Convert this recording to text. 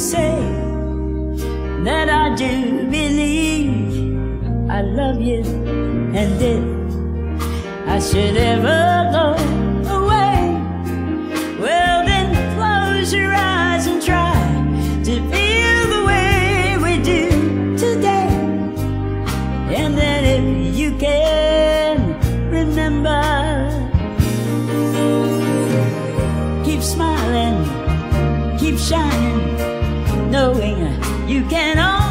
say that I do believe I love you, and if I should ever go away, well then close your eyes and try to feel the way we do today, and then if you can remember, keep smiling, keep shining, knowing you can.